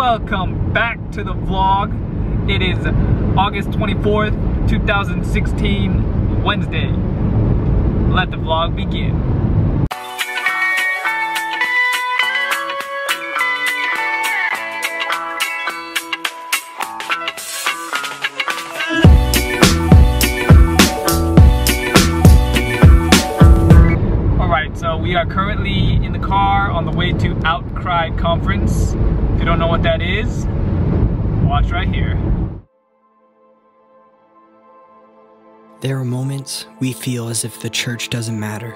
welcome back to the vlog. It is August 24th, 2016, Wednesday. Let the vlog begin. So we are currently in the car on the way to Outcry Conference. If you don't know what that is, watch right here. There are moments we feel as if the church doesn't matter.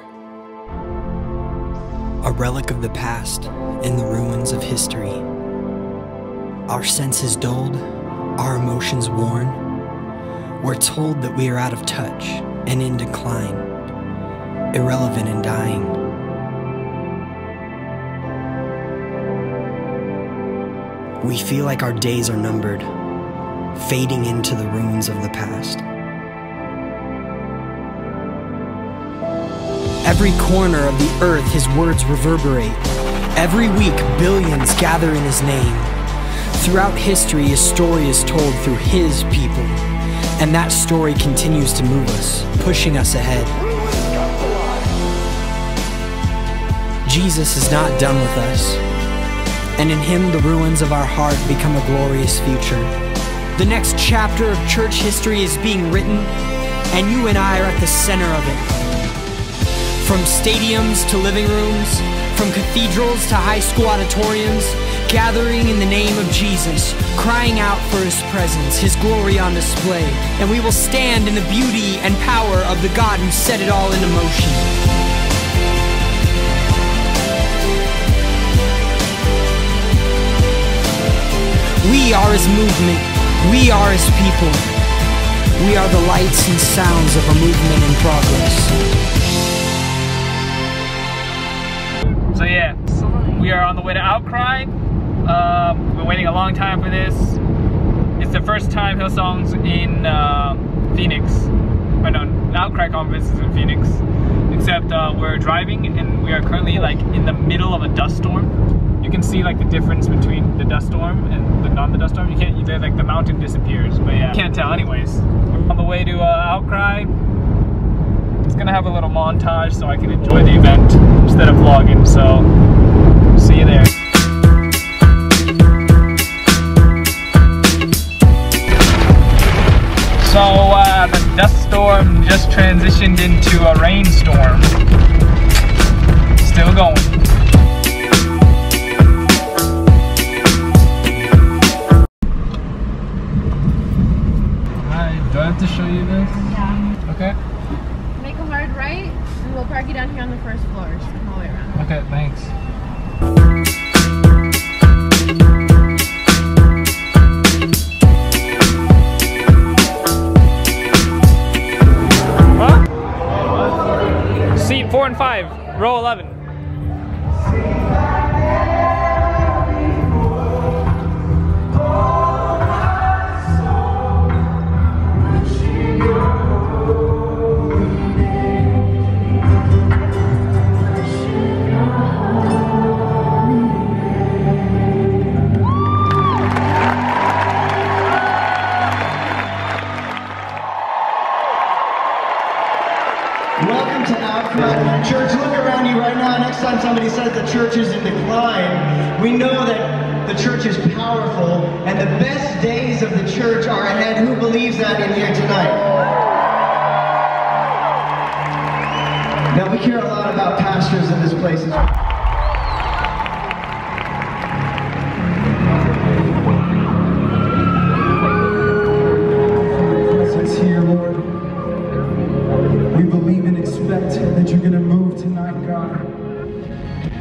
A relic of the past in the ruins of history. Our senses dulled, our emotions worn. We're told that we are out of touch and in decline, irrelevant and dying. We feel like our days are numbered, fading into the ruins of the past. Every corner of the earth his words reverberate. Every week, billions gather in his name. Throughout history, his story is told through his people. And that story continues to move us, pushing us ahead. Jesus is not done with us. And in him, the ruins of our heart become a glorious future. The next chapter of church history is being written, and you and I are at the center of it. From stadiums to living rooms, from cathedrals to high school auditoriums, gathering in the name of Jesus, crying out for His presence, His glory on display, and we will stand in the beauty and power of the God who set it all into motion. We are His movement, we are His people. We are the lights and sounds of a movement in progress. So yeah, we are on the way to Outcry. Um, we've been waiting a long time for this. It's the first time Hillsong's in uh, Phoenix. No, Outcry Conference is in Phoenix. Except uh, we're driving and we are currently like in the middle of a dust storm. You can see like the difference between the dust storm and the non the dust storm. You can't, you, like the mountain disappears, but yeah, can't tell. Anyways, we're on the way to uh, Outcry. It's gonna have a little montage so I can enjoy the event instead of vlogging. So, see you there. So uh, the dust storm just transitioned into a rainstorm. Still going. I have to show you this? Yeah. Okay. Make a hard right, and we'll park you down here on the first floor. Just come all the way around. Okay, thanks. Seat four and five, row 11. Church, look around you right now. Next time somebody says the church is in decline, we know that the church is powerful and the best days of the church are ahead. Who believes that in here tonight? Now, we care a lot about pastors in this place. Tonight, God.